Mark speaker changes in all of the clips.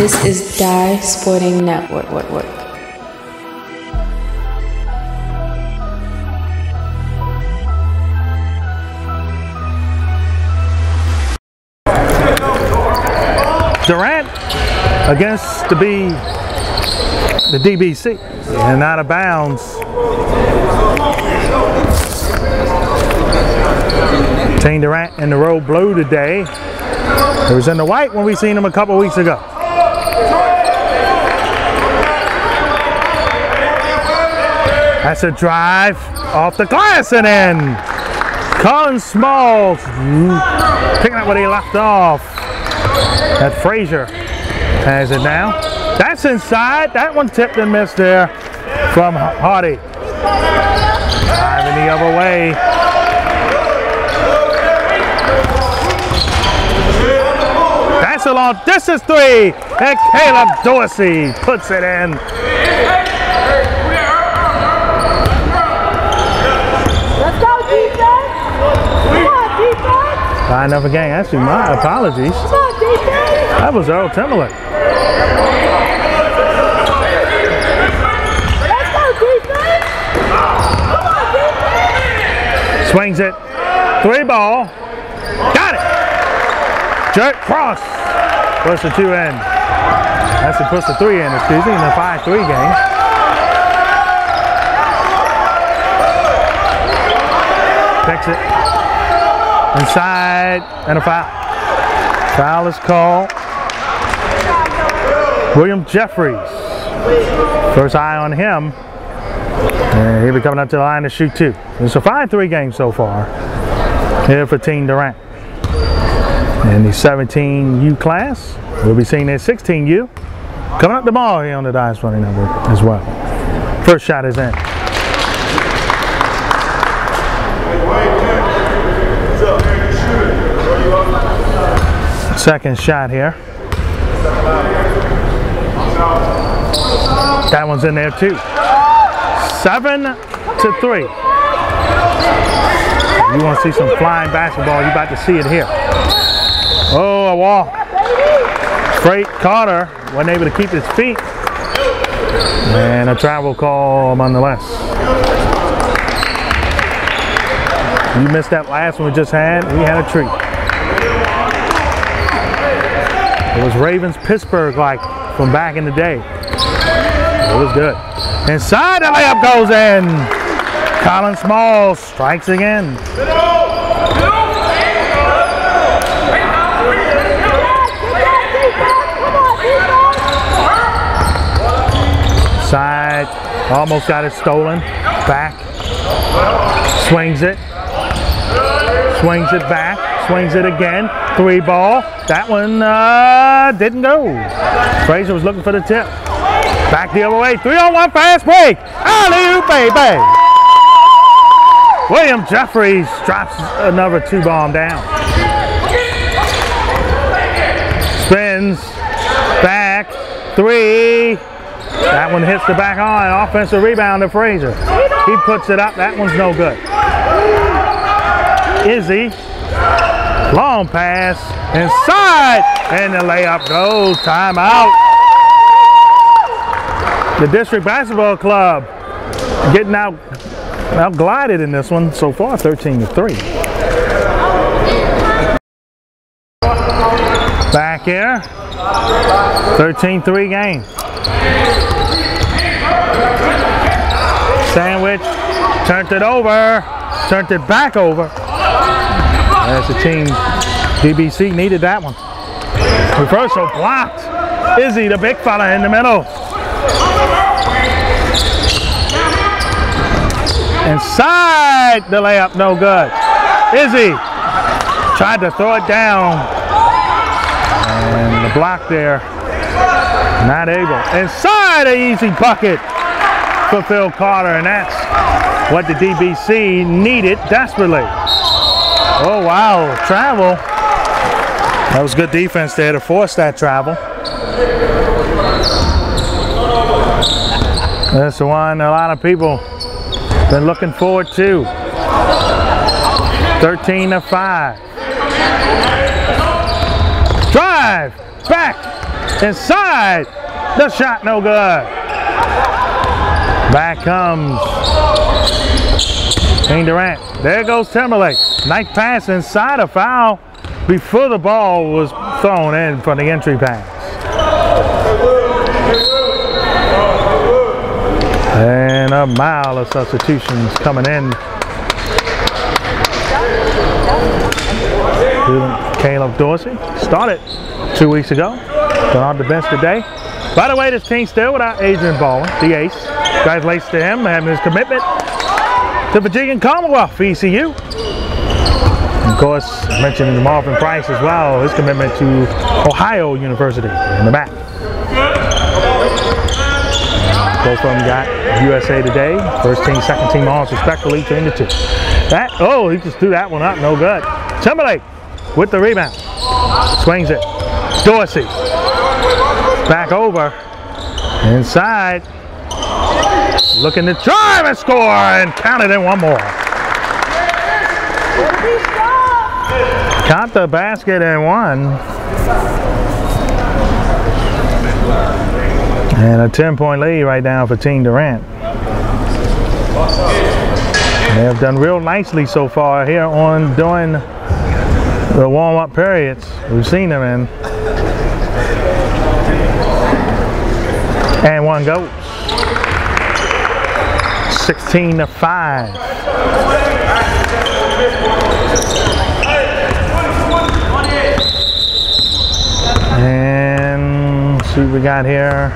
Speaker 1: This is Dye Sporting Network. What work?
Speaker 2: Durant against to be the DBC and out of bounds. Team Durant in the road blue today. It was in the white when we seen him a couple weeks ago. That's a drive off the glass and in. Colin Smalls picking up what he left off. That Frazier has it now. That's inside. That one tipped and missed there from Hardy. Driving the other way. That's a long distance three. And Caleb Dorsey puts it in.
Speaker 3: Let's go, defense! Come on,
Speaker 2: High enough again. Actually, my apologies. That was Earl Timberlake. Swings it. Three ball. Got it. Jerk cross. Push the two in. That's to push the three in, excuse me, in the 5-3 game. Picks it. Inside and a foul. Foul is called. William Jeffries. First eye on him. And he'll be coming up to the line to shoot two. It's a 5-3 game so far here for Team Durant. And the 17U class, we'll be seeing that 16U coming up tomorrow here on the Dye Sporting Network as well. First shot is in. Second shot here. That one's in there too. Seven to three. You want to see some flying basketball, you about to see it here. Oh, a wall. Freight Carter wasn't able to keep his feet. And a travel call nonetheless. You missed that last one we just had. We had a treat. It was Ravens Pittsburgh like from back in the day. It was good. Inside the layup goes in. Colin Small strikes again. Side, almost got it stolen. Back, swings it, swings it back, swings it again. Three ball. That one uh, didn't go. Fraser was looking for the tip. Back the other way. Three on one fast break. Alley baby. William Jeffries drops another two bomb down. Spins. Back. Three. That one hits the back on. Offensive rebound to Fraser. He puts it up. That one's no good. Izzy. Long pass. Inside. And the layup goes. Timeout. The District Basketball Club getting out, out glided in this one so far, 13 to 3. Back here, 13-3 game. Sandwich, turned it over, turned it back over. As the team, DBC needed that one. Reversal blocked. Izzy, the big fella in the middle. Inside the layup, no good. Izzy tried to throw it down. And the block there, not able. Inside an easy bucket for Phil Carter, and that's what the DBC needed desperately. Oh, wow, travel. That was good defense there to force that travel. That's the one a lot of people been looking forward to. 13 to 5. Drive, back, Inside. The shot no good. Back comes Team Durant. There goes Timberlake. Nice pass inside a foul before the ball was thrown in from the entry pass. And a mile of substitutions coming in. Caleb Dorsey started two weeks ago. Done all the best today. By the way, this team still without Adrian Baldwin, the ace. Congratulations to him having his commitment to Virginia Commonwealth, VCU. Of course, mentioned Marvin Price as well, his commitment to Ohio University in the back. Both of them got USA Today, first team, second team honors respectively, between the two. That, oh, he just threw that one up, no good. Timberlake with the rebound, swings it. Dorsey, back over, inside, looking to drive and score, and count it in one more. Caught the basket and one. And a 10 point lead right now for Team Durant. They have done real nicely so far here on during the warm up periods we've seen them in. And one goes. 16 to 5. And see what we got here.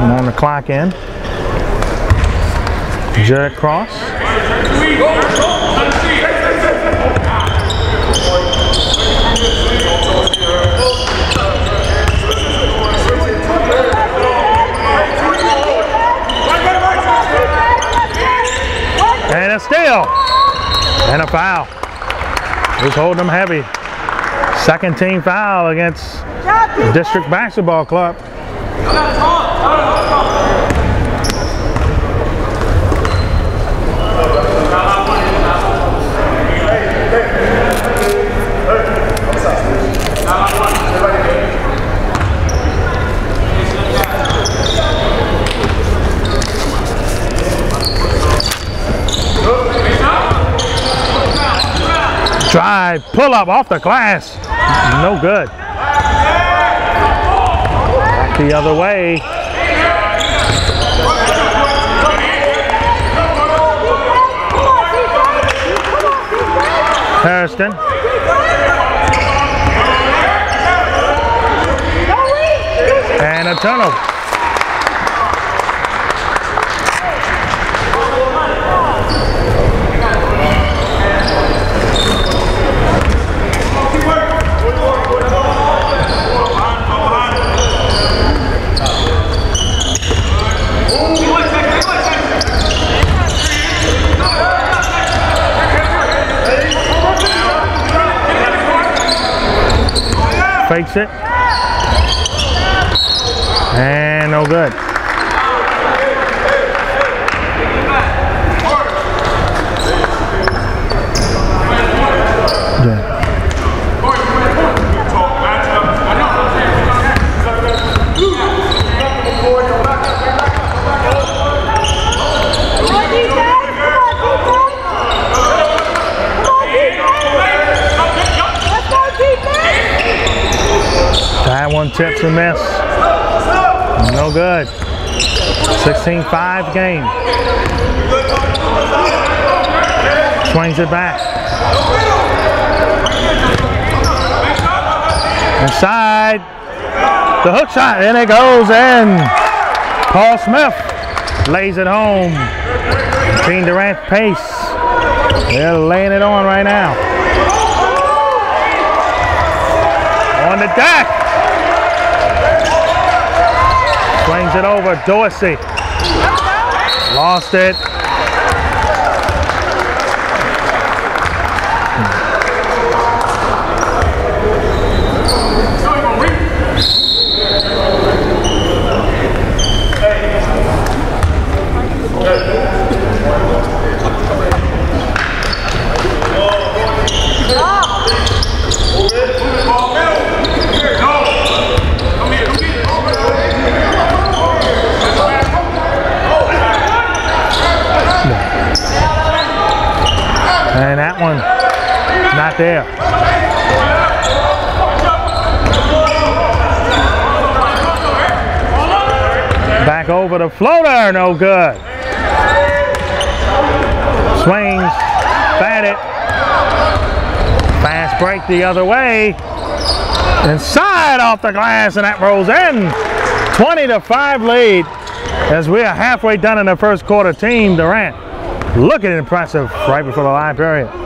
Speaker 2: On the clock in. Jared Cross. And a. Foul. Just holding them heavy. Second team foul against District Basketball Club. Drive, pull up off the glass. No good. The other way. Harrison. And a turnover. Fakes it. And no good. Yeah. That tips and miss. No good. 16-5 game. Swings it back. Inside. The hook shot. And it goes in. Paul Smith lays it home. Team Durant pace. They're laying it on right now. On the deck. Swings it over, Dorsey. Lost it. That one. Not there. Back over the floater, no good. Swings, batted. Fast break the other way. Inside off the glass, and that rolls in. 20 to 5 lead as we are halfway done in the first quarter. Team Durant looking impressive right before the line period.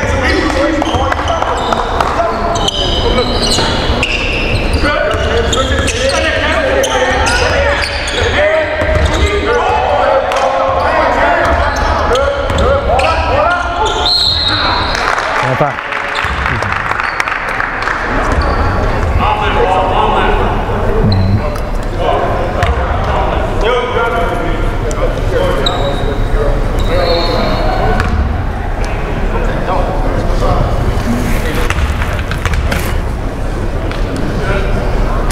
Speaker 2: High five.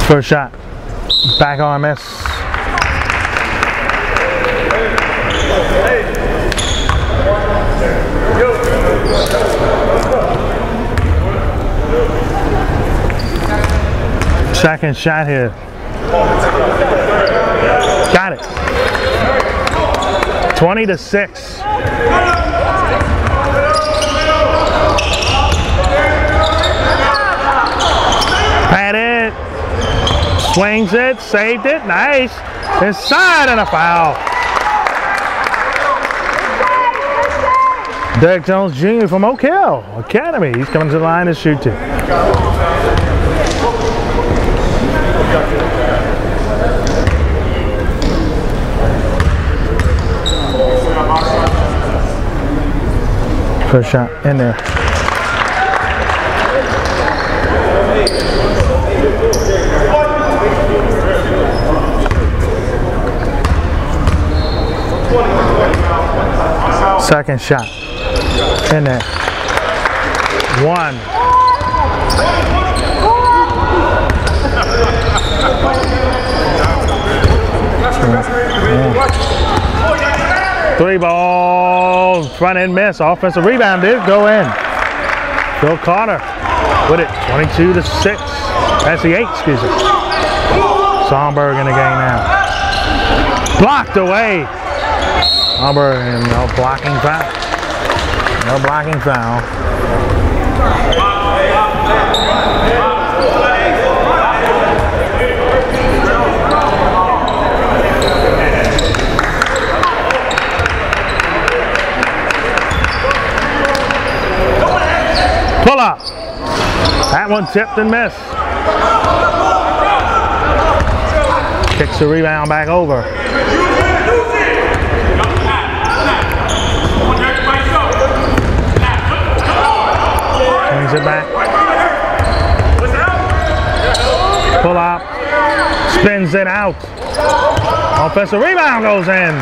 Speaker 2: First shot. Back miss. Second shot here. Got it. 20 to 6. Pat it. Swings it, saved it, nice. Inside and a foul. Derek Jones Jr. from Oak Hill Academy. He's coming to the line to shoot two. First shot in there. Second shot. In there. One. Three ball, front end miss. Offensive rebound did go in. Bill Carter with it, 22 to 6. That's the 8, excuse me. Sonberg in the game now. Blocked away. And no blocking foul. No blocking foul. Pull up. That one tipped and missed. Kicks the rebound back over. Swings it back. Pull up. Spins it out. Offensive rebound goes in.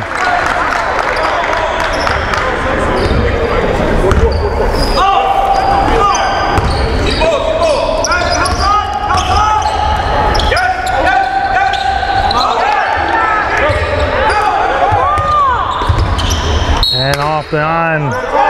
Speaker 2: And off the line.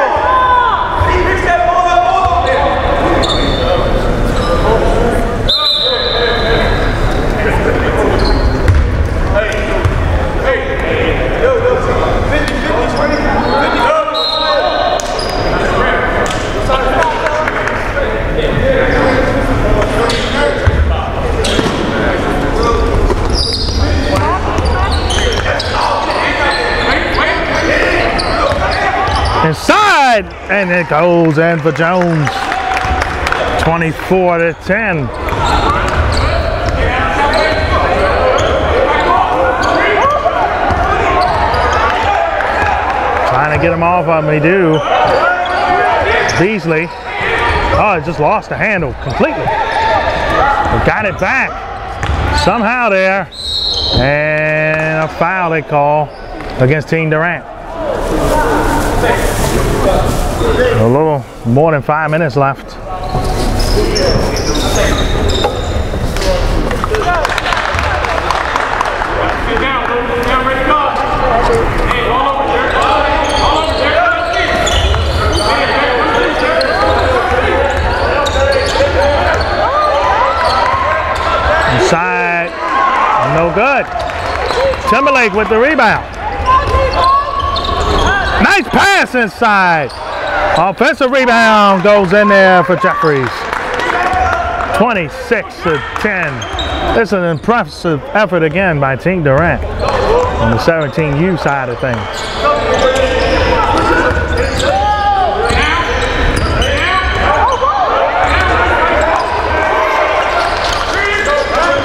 Speaker 2: Inside, and it goes in for Jones. 24 to 10. Trying to get him off of he do. Beasley. Oh, just lost the handle completely. Got it back somehow there. And a foul they call against Team Durant. A little more than five minutes left. Inside, no good. Timberlake with the rebound. Nice pass inside. Offensive rebound goes in there for Jeffries. 26 to 10. It's an impressive effort again by Team Durant on the 17U side of things.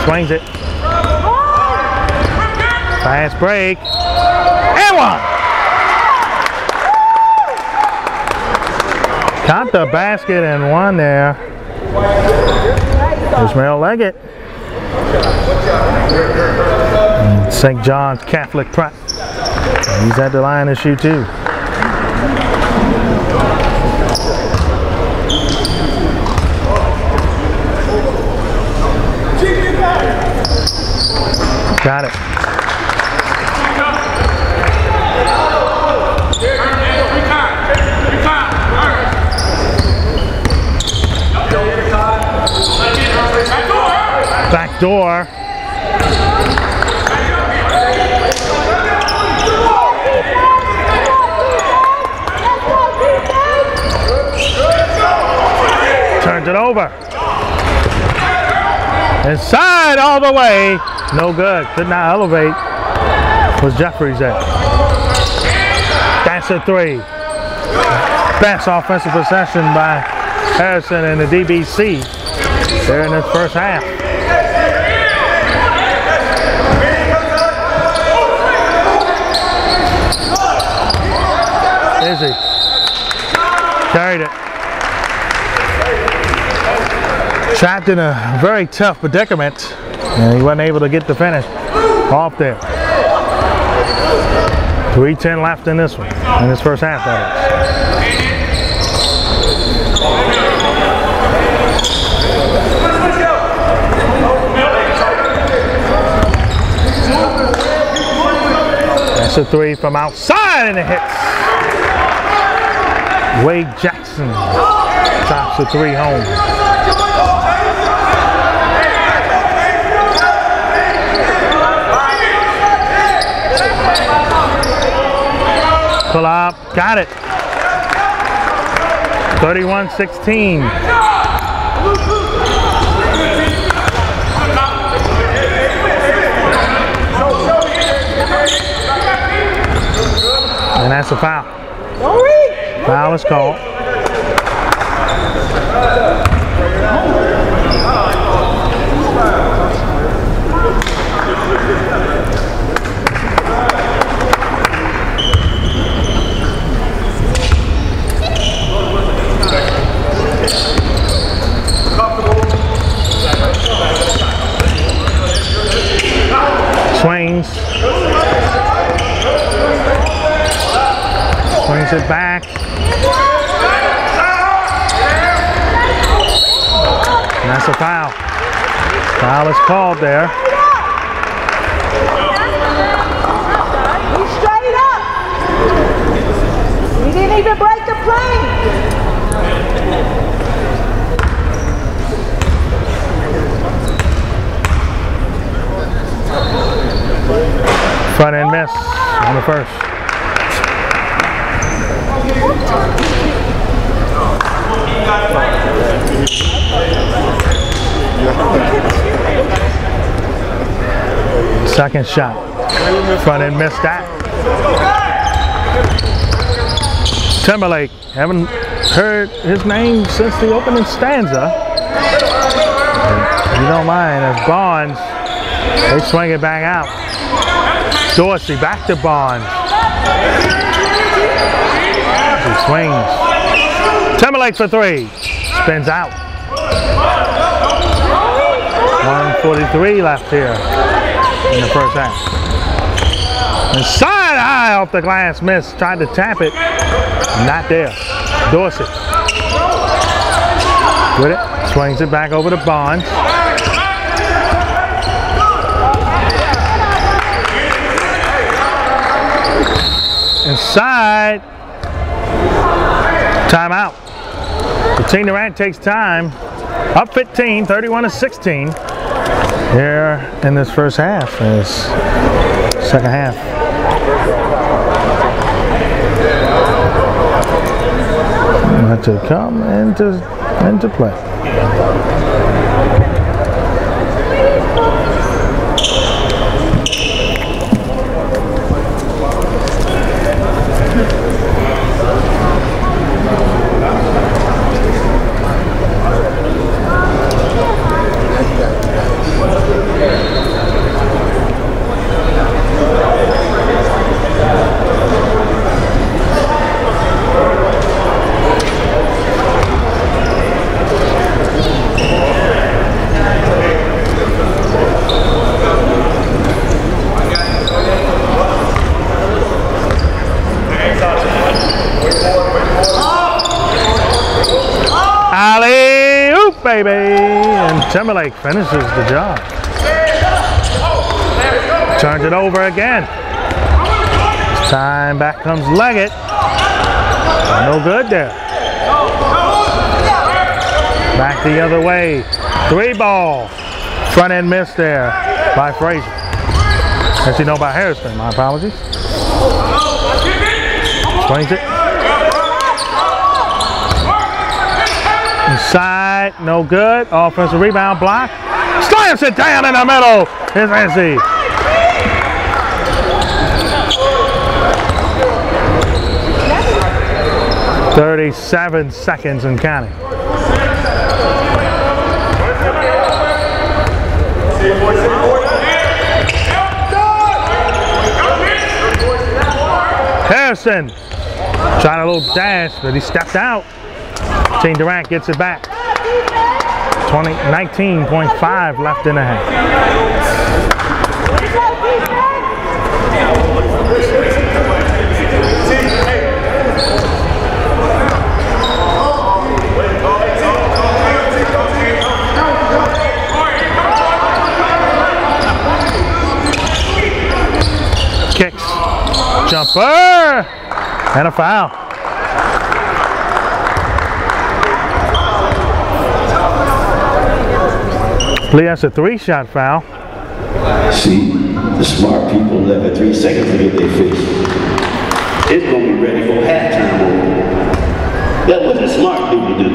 Speaker 2: Swings it. Fast break. And one. Caught the basket and one there. Ishmael Leggett. Mm, St. John's Catholic Prep. He's at the line to shoot too. Got it. Back door. Turns it over. Inside all the way. No good. Could not elevate. Was Jeffries at. That's a three. Best offensive possession by Harrison and the DBC there in this first half. Izzy. Carried it. Trapped in a very tough predicament. And he wasn't able to get the finish off there. 310 left in this one, in this first half, that is. That's a three from outside and it hits. Wade Jackson drops the three home. Pull up, got it. 31-16. And that's a foul. Foul is called. Swings. Swings it back. That's a foul. Foul is called there.
Speaker 3: Straight up. He didn't even break the plane.
Speaker 2: Front end miss on the first. Second shot. Front end missed that. Timberlake. Haven't heard his name since the opening stanza. If you don't mind, as Bonds, they swing it back out. Dorsey back to Bonds. He swings. Timberlake for three. Spins out. 143 left here in the first half. And side high off the glass miss. Tried to tap it. Not there. Dorsey. With it. Swings it back over to Bonds. Inside. Timeout. The Team Durant takes time. Up 15, 31 to 16. here in this first half. This second half. To come into into play. Baby! And Timberlake finishes the job. Turns it over again. This time back comes Leggett. No good there. Back the other way. Three ball. Front end miss there by Frazier. Actually, no, by Harrison. My apologies. Swings it. No good. Offensive rebound block. Slams it down in the middle. Here's Nancy. Thirty-seven seconds and counting. Harrison trying a little dash, but he stepped out. Team Durant gets it back. 20, 19.5 left in the half. Kicks. Jumper. And a foul. Lee, that's a three-shot foul.
Speaker 4: See, the smart people left at three seconds to get their fix. It's gonna be ready for halftime. That's what the smart people do.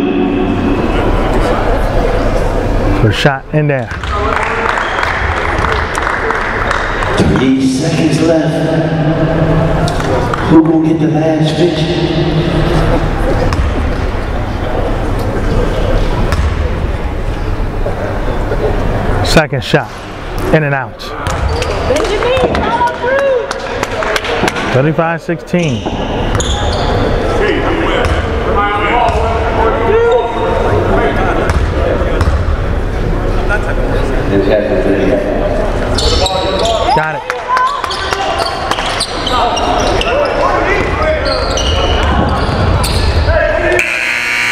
Speaker 2: First shot in there.
Speaker 4: Three seconds left. Who gonna get the last fix?
Speaker 2: Second shot. In and out. 35-16. Got it.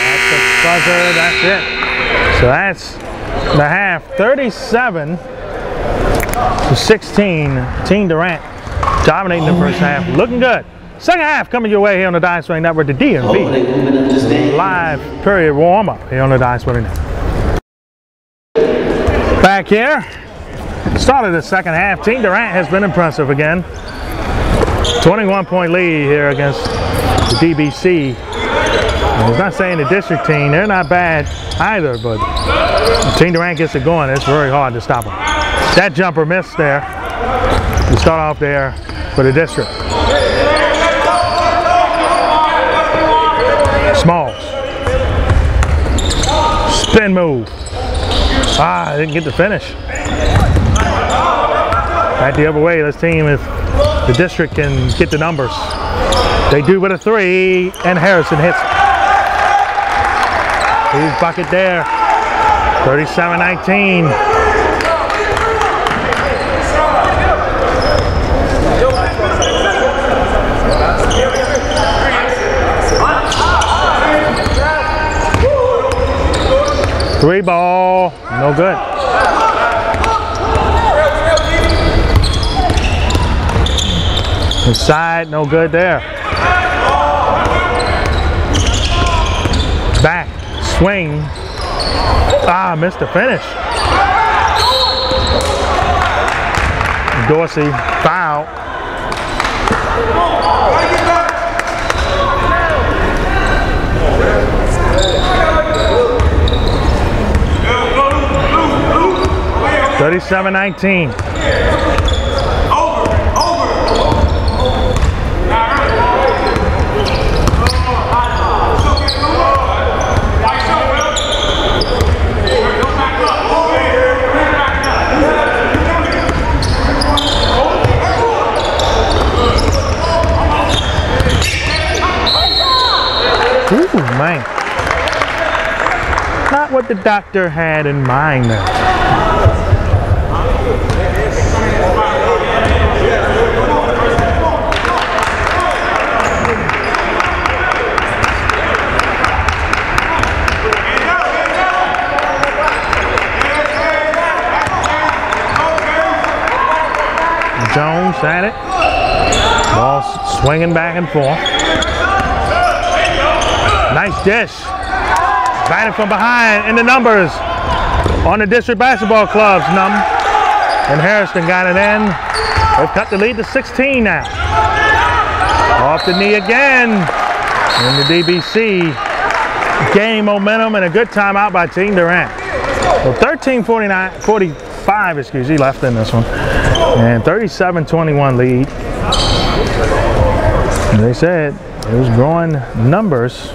Speaker 2: That's the buzzer. That's it. So that's the half. 37 to 16. Team Durant dominating the oh, first half. Looking good. Second half coming your way here on the Dye Sporting Network. The
Speaker 4: Oh,
Speaker 2: DMV
Speaker 4: they moving up the stand.
Speaker 2: live period warm up here on the Dye Sporting Network. Back here. Started the second half. Team Durant has been impressive again. 21 point lead here against the DBC. I was not saying the district team, they're not bad either, but Team Durant gets it going, it's very hard to stop them. That jumper missed there. We start off there for the district. Smalls. Spin move. Ah, I didn't get the finish. Back the other way, let's team if the district can get the numbers. They do with a three, and Harrison hits. Huge bucket there. 37-19. Three ball, no good. Inside, no good there. swing. Ah, missed the finish. Dorsey foul. Thirty-seven nineteen. Man. Not what the doctor had in mind. Jones at it. Ball swinging back and forth. Nice dish. Batted from behind in the numbers on the district basketball club's num. And Harrison got it in. They've cut the lead to 16 now. Off the knee again. And the DBC gain momentum and a good timeout by Team Durant. So 13 49, 45, excuse me, left in this one. And 37 21 lead. And they said it was growing numbers.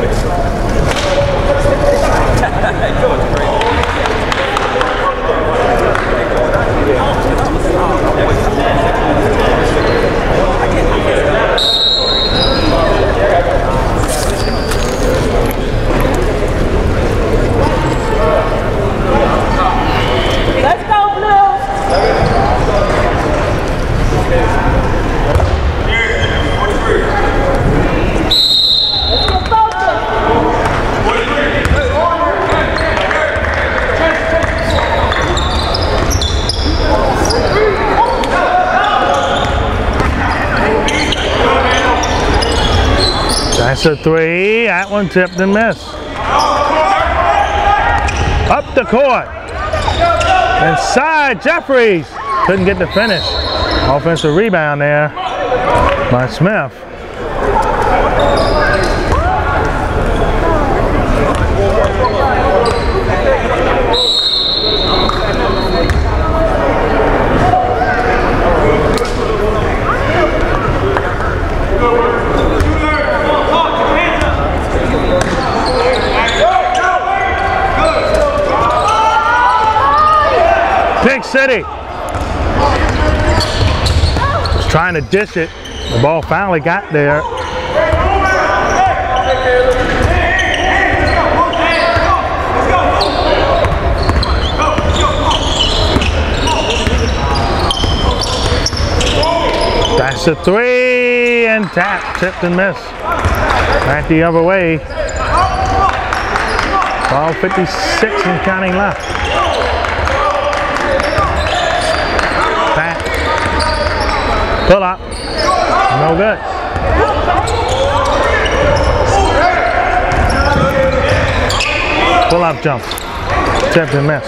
Speaker 3: Let's
Speaker 2: That's a three. That one tipped and missed. Up the court. Inside Jeffries. Couldn't get the finish. Offensive rebound there by Smith. City. Trying to dish it. The ball finally got there. That's a three and tap, tipped and missed. Back the other way. Ball 56 and counting left. Pull up. No good. Pull up jump. Tipped and miss.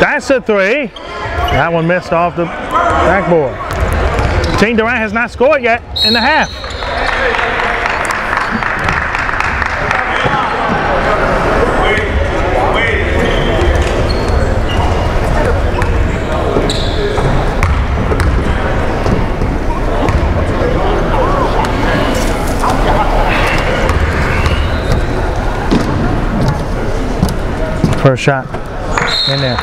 Speaker 2: That's a three. That one missed off the backboard. Team Durant has not scored yet in the half. First shot in there.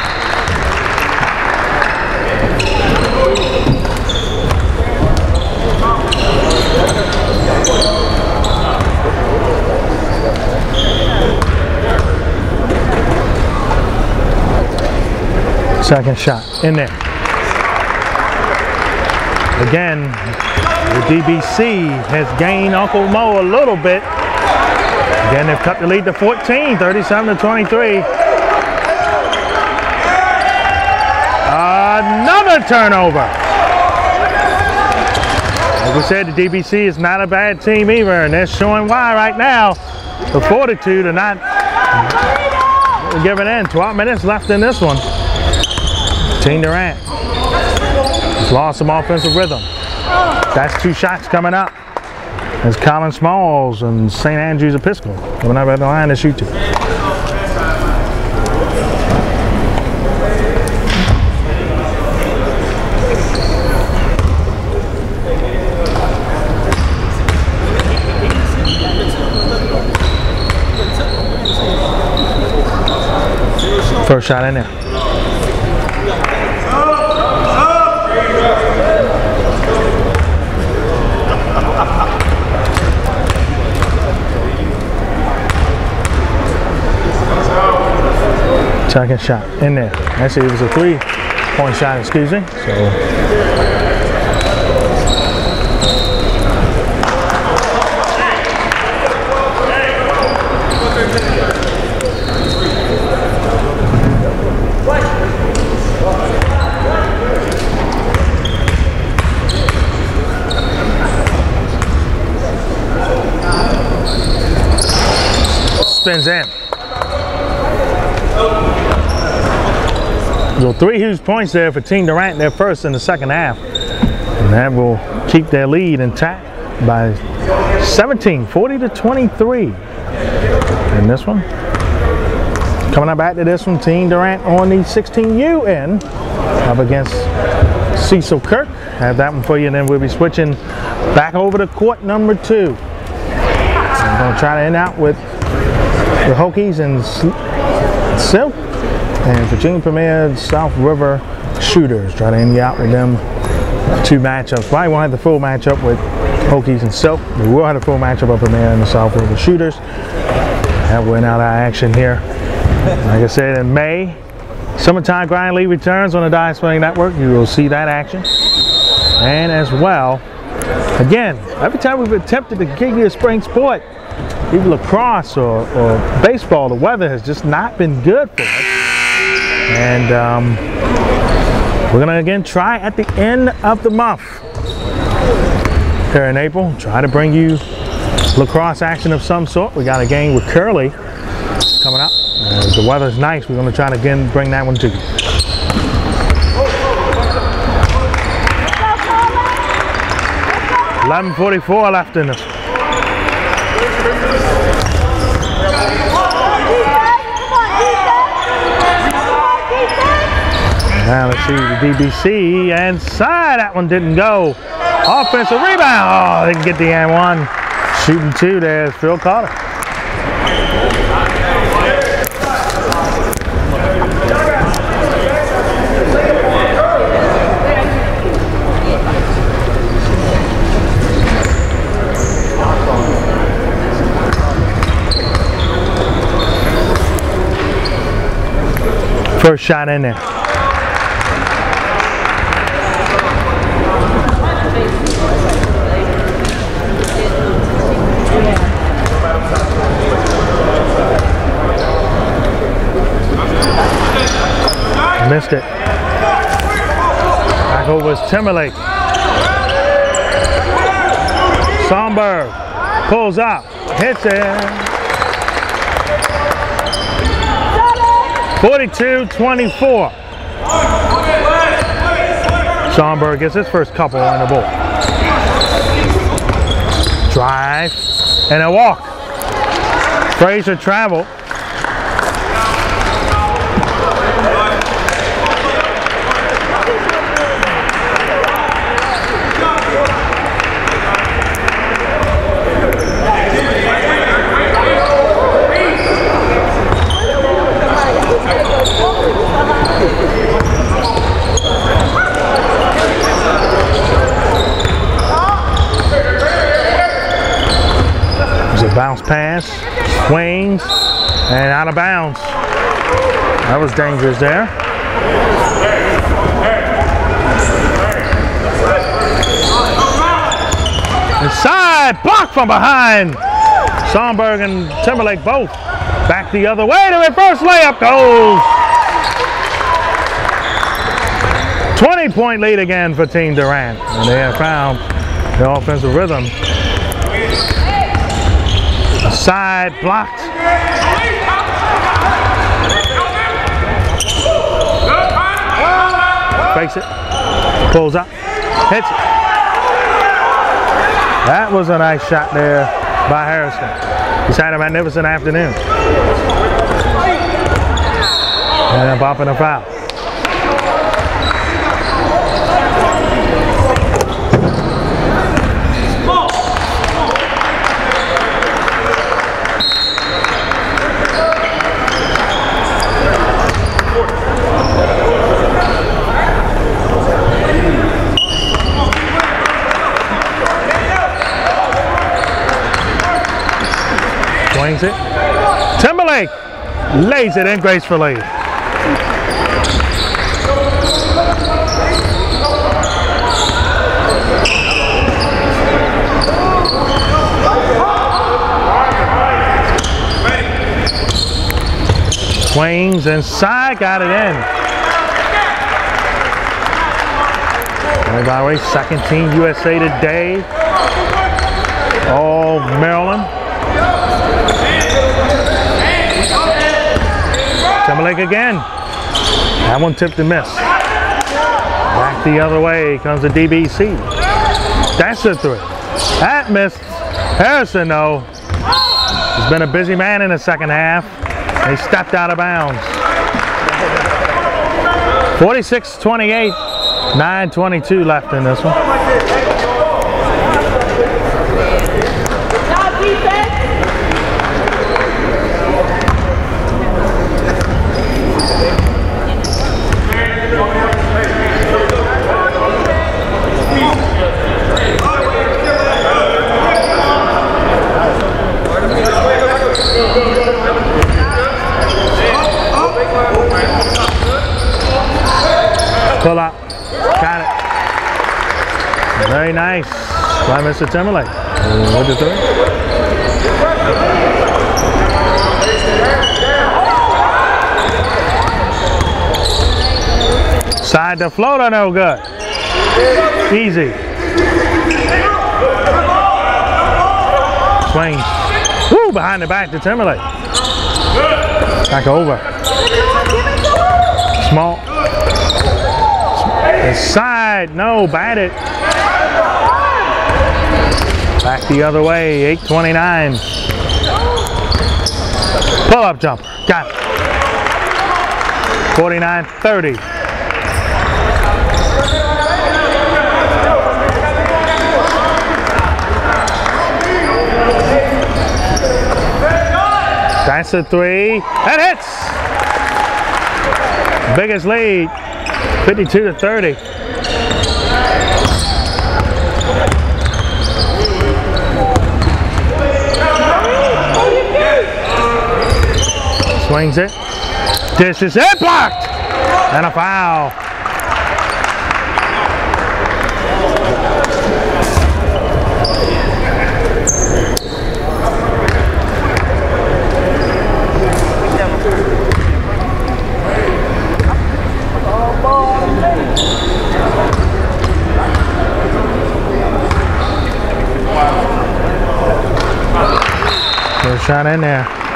Speaker 2: Second shot in there. Again, the DBC has gained Uncle Mo a little bit. Again, they've cut the lead to 14, 37 to 23. Another turnover. As we said, the DBC is not a bad team either, and they're showing why right now. The fortitude of not giving in. 12 minutes left in this one. Team Durant has lost some offensive rhythm. That's two shots coming up. As Colin Smalls and St. Andrews Episcopal coming up at the line to shoot two. First shot in there. Second shot in there. Actually, it was a three point shot, excuse me. So in. So three huge points there for Team Durant, their first in the second half. And that will keep their lead intact by 17, 40 to 23. And this one, coming up back to this one, Team Durant on the 16U end up against Cecil Kirk. Have that one for you, and then we'll be switching back over to court number two. I'm to try to end out with the Hokies and Silk and Virginia Premier South River Shooters. Try to end out with them two matchups. Probably won't have the full matchup with Hokies and Silk. We will have the full matchup of Premier and the South River Shooters. That went out of action here. Like I said, in May, Summertime Grind League returns on the Dye Sporting Network. You will see that action. And as well, again, every time we've attempted to give you a spring sport, even lacrosse or, or baseball, the weather has just not been good for us. And um, we're gonna again try at the end of the month here in April, try to bring you lacrosse action of some sort. We got a game with Curley coming up. Uh, the weather's nice. We're gonna try to again bring that one to you. 11:44 left in this. Now let's see the DBC and side. That one didn't go. Offensive rebound. Oh, they can get the and one. Shooting two. There's Phil Carter. First shot in there. Missed it. Back over is Timberlake. Somberg pulls up, hits it. 42-24. Somberg gets his first couple on the ball. Drive and a walk. Fraser travel. There's a bounce pass, swings, and out of bounds. That was dangerous there. Inside, block from behind. Somberg and Timberlake both back the other way to reverse layup goes. 20 point lead again for Team Durant. And they have found the offensive rhythm. Side blocked. Fakes it. Pulls up. Hits it. That was a nice shot there by Harrison. He's had a magnificent afternoon. And and a foul. Swings it. Eh? Timberlake lays it in gracefully. Swings inside, got it in. And by the way, second team USA today. All Maryland. Timberlake again. That one tipped and missed. Back the other way comes the DBC. That's a three. That missed. Harrison, though, has been a busy man in the second half. He stepped out of bounds. 46-28, 9.22 left in this one.
Speaker 3: Y'all defense.
Speaker 2: Pull up. Got it. Very nice by Mr. Timberlake. What are the three? Side to floater, no good. Easy. Swings. Woo, behind the back to Timberlake. Back over. Small. Inside, no, bat it. Back the other way, 829. Pull up jumper, got it. 49 30. That's a three. That hits. Biggest lead, 52 to 30. Swings it. Dishes it. Blocked. And a foul. Good shot in there.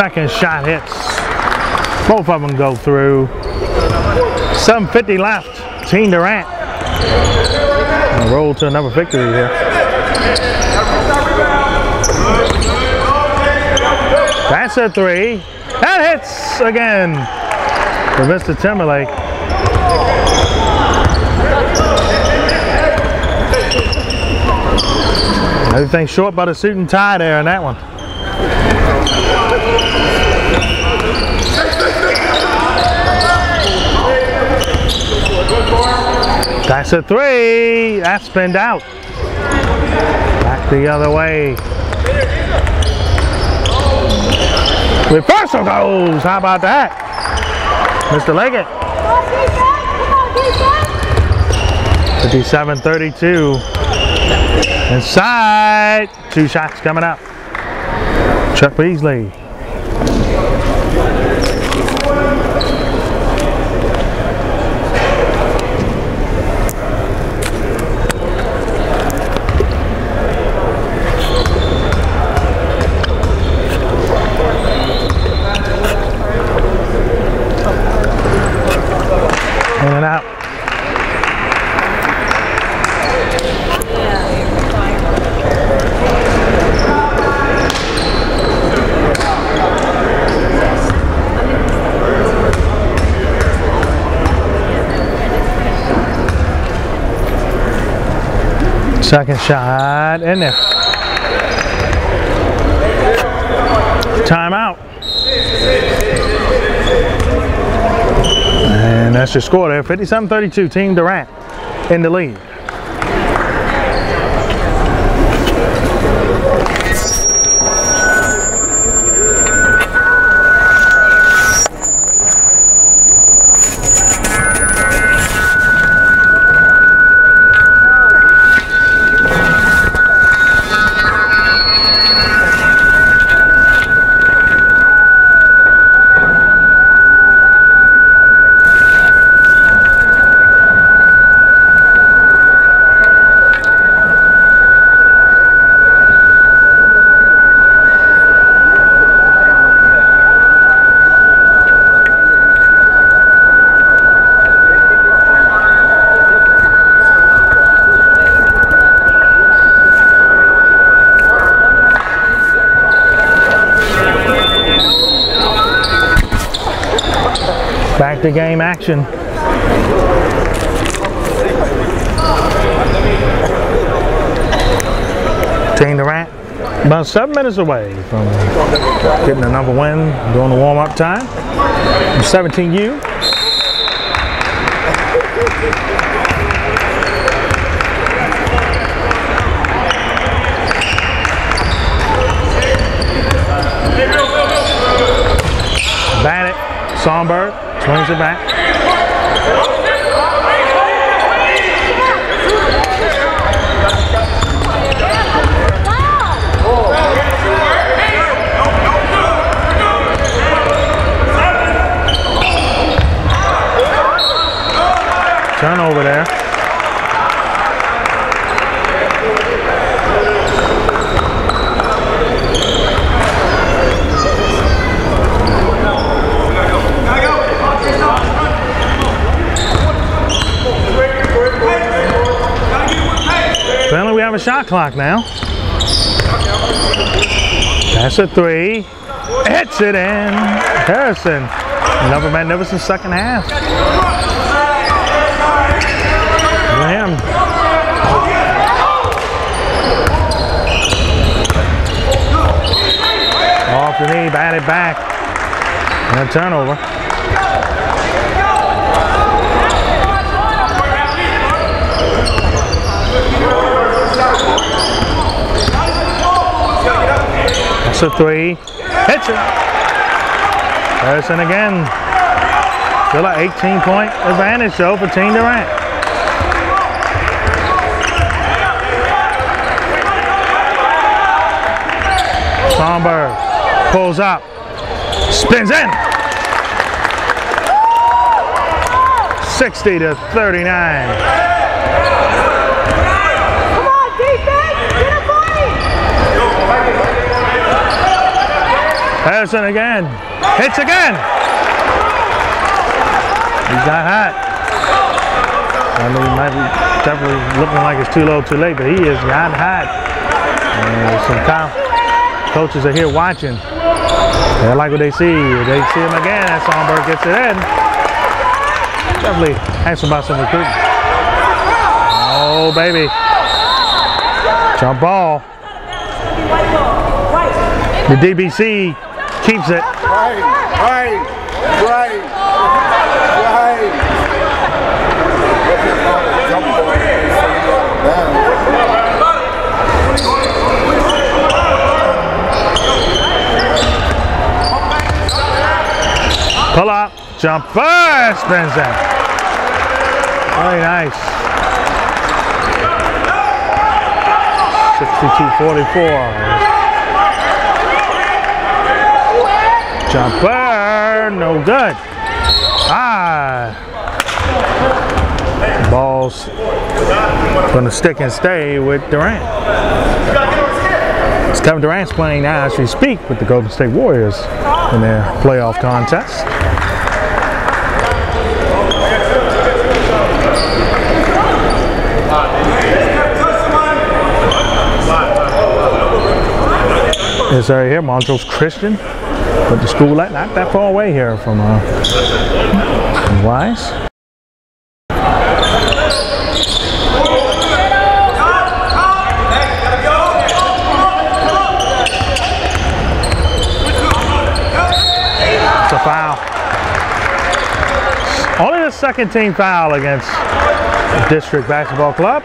Speaker 2: Second shot hits. Both of them go through. 750 left. Team Durant. And roll to another victory here. That's a three. That hits again for Mr. Timberlake. Everything short but a suit and tie there in that one. That's a three. That's spinned out. Back the other way. Reversal goes. How about that? Mr. Leggett.
Speaker 3: Come on, defense. Come on, defense.
Speaker 2: 57-32. Inside. Two shots coming up. Chuck Beasley. In and out. Second shot in there. Timeout. And that's your score there. 57-32, Team Durant in the lead. Back to game action. Team Durant about seven minutes away from getting another win during the warm-up time. 17U. Bandit, Sonberg, swings it back. Turnover there. Shot clock now. That's a three. Hits it in. Harrison. Another magnificent second half. For. Off the knee, batted back. And a turnover. That's a three. Hits it. Harrison again. Still an 18 point advantage though for Team Durant. Sonberg pulls up, spins in. 60 to 39.
Speaker 3: Come on, defense! Get a point!
Speaker 2: Harrison again. Hits again. He's got hot. I mean, he might be definitely looking like it's too low, too late, but he is got hot. And some co- coaches are here watching. They like what they see. They see him again. and Sonberg gets it in. Definitely asking about some recruiting. Oh, baby. Jump ball. The DBC Keeps it.
Speaker 5: Right, right, right, right.
Speaker 2: Pull up, jump first, spins. Very nice. 62-44. Jumper, no good. Ah. Ball's gonna stick and stay with Durant. It's Kevin Durant's playing now as we speak with the Golden State Warriors in their playoff contest. This area here, Montrose Christian, but the school not that far away here from, uh, from Wise. It's a foul. Only the second team foul against District Basketball Club.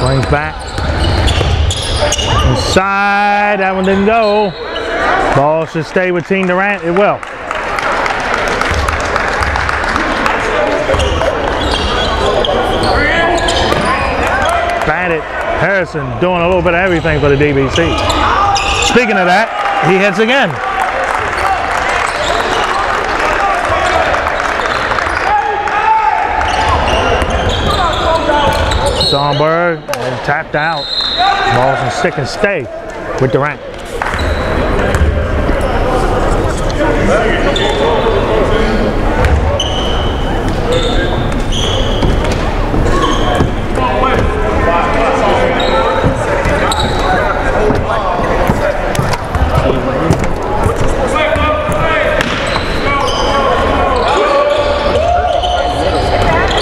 Speaker 2: Swings back. That one didn't go. Ball should stay with Team Durant. It will. Bandit Harrison doing a little bit of everything for the DBC. Speaking of that, he hits again. Sonberg tapped out. Ball's in stick and stay with Durant.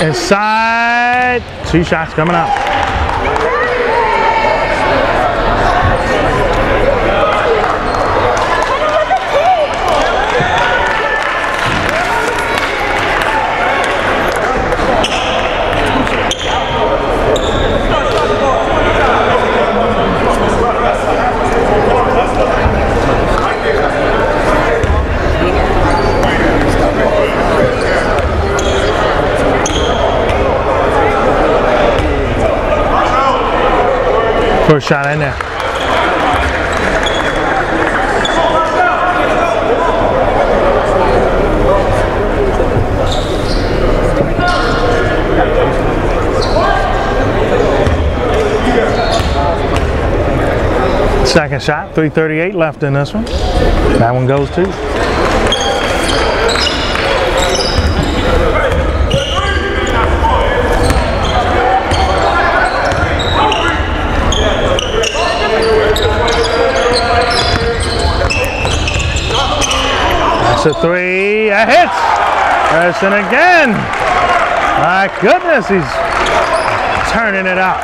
Speaker 2: Inside. Two shots coming up. First shot in there. Second shot, 338 left in this one. That one goes too. That's a three. That hits. Harrison again. My goodness, he's turning it out.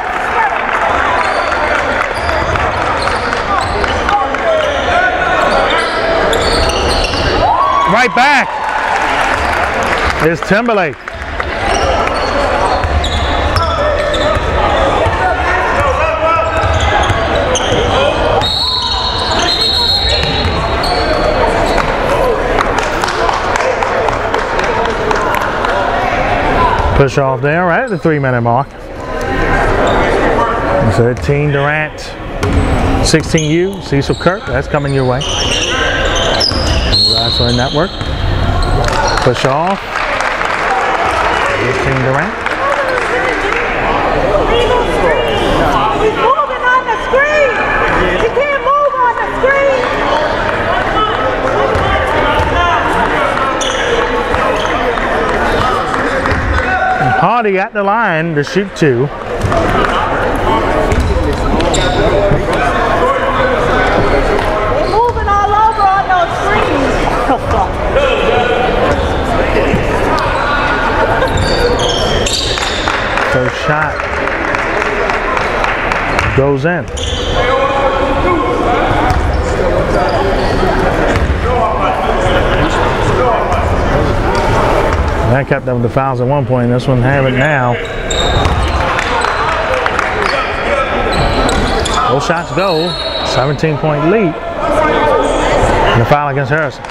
Speaker 2: Right back is Timberlake. Push off there right at the three minute mark. 13 Durant, 16U, Cecil Kirk, that's coming your way. Wrestling Network. Push off. 18 Durant.
Speaker 3: He's moving on the screen. He can't move on the screen.
Speaker 2: Hardy at the line to shoot two. First shot goes in. That kept them with the fouls at one point. This one have it now. Both shots go. 17 point lead. And the foul against Harrison.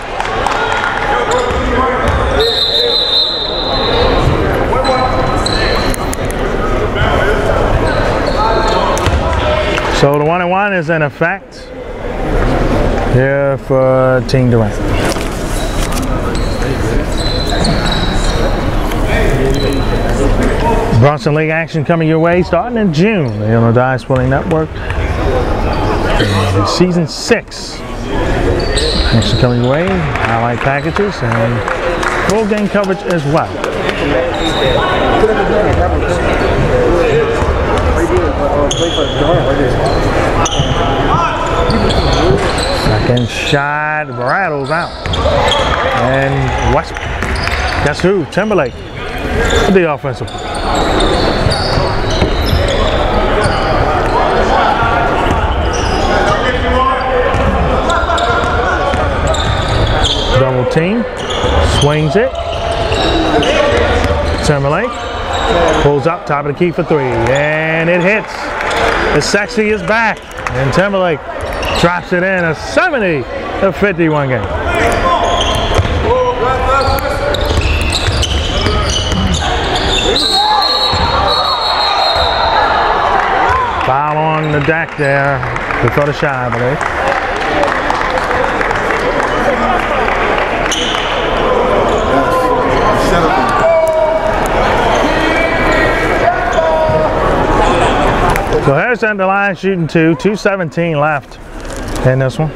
Speaker 2: So the one and one is in effect here for Team Durant. Bronson League action coming your way starting in June. The Illinois Dye Sporting Network. Season six. Action coming your way. Highlight packages and full game coverage as well. Second shot rattles out. And West. Guess who? Timberlake. The offensive. Double team. Swings it. Timberlake. Pulls up, top of the key for three. And it hits. The sexy is back. And Timberlake drops it in a 70 to 51 game. Foul on the deck there before the shot, I believe. So Harrison the line shooting two, 217 left in this one.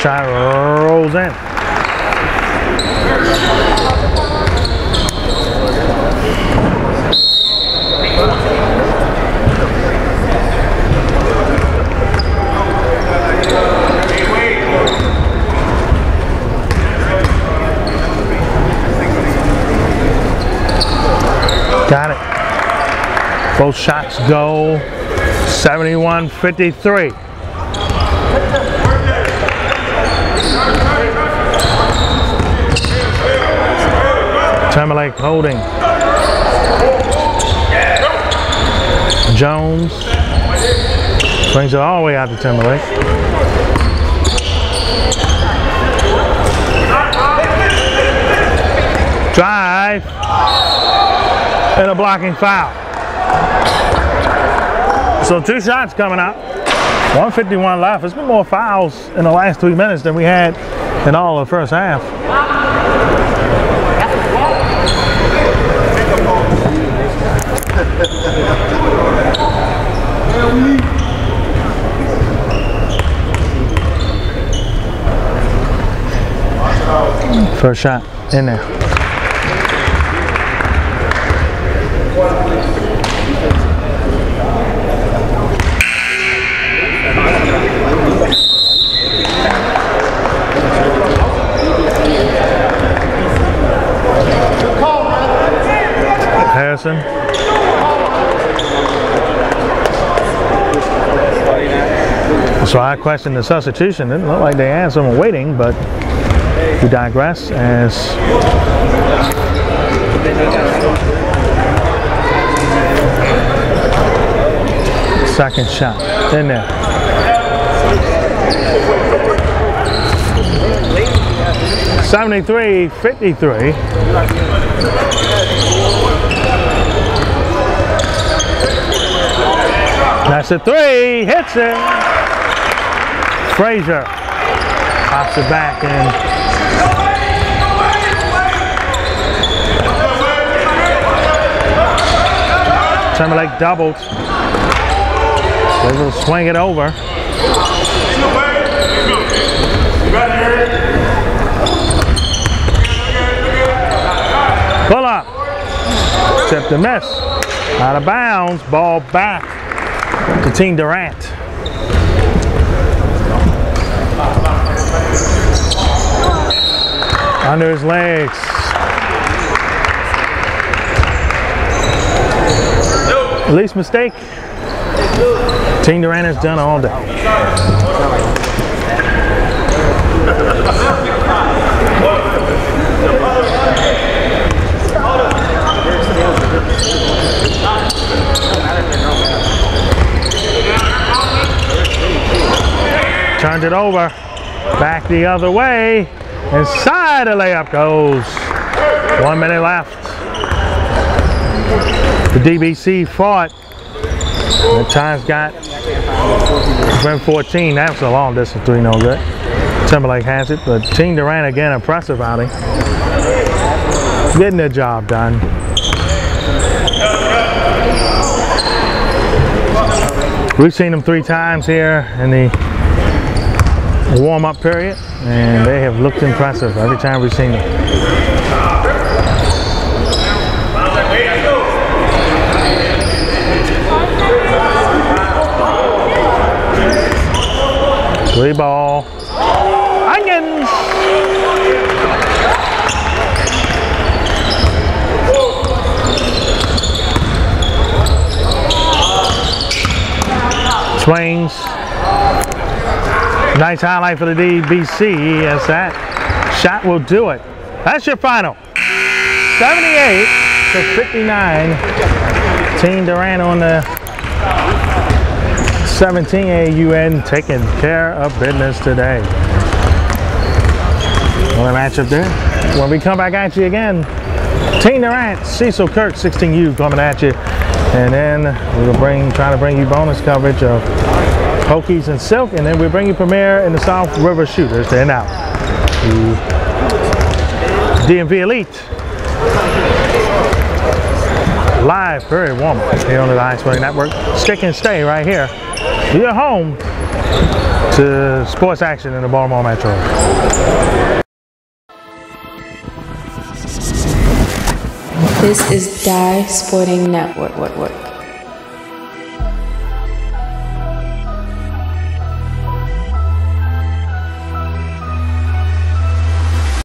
Speaker 2: Shot rolls in. Got it. Both shots go 71 53. Holding. Jones brings it all the way out to Timberlake. Drive and a blocking foul. So two shots coming up. 151 left. It's been more fouls in the last three minutes than we had in all the first half. First shot in there. Harrison. So I questioned the substitution. It didn't look like they had someone waiting, but we digress as second shot in there. Seventy-three, fifty-three. Hits a three, hits it. Frazier pops it back and Timberlake doubles. They will swing it over. Pull up. Except the miss. Out of bounds. Ball back. Team Durant. Under his legs. Least mistake. Team Durant has done all day. Turns it over. Back the other way. Inside the layup goes. One minute left. The DBC fought. The time's got been 14. That's a long distance three, no good. Timberlake has it, but Team Durant again, impressive outing. Getting the job done. We've seen them three times here in the warm-up period, and they have looked impressive every time we've seen them. Three ball. Onions! Swings. Nice highlight for the DBC as that shot will do it. That's your final. 78 to 59. Team Durant on the 17 AUN taking care of business today. Another matchup there. When we come back at you again, Team Durant, Cecil Kirk, 16U coming at you. And then we'll bring, trying to bring you bonus coverage of Hokies and Silk. And then we'll bring you Premier in the South River Shooters. They're now. DMV Elite. Live, very warm here on the Dye Sporting Network. Stick and stay right here. You're home to sports action in the Baltimore Metro.
Speaker 1: This is Dye Sporting Network.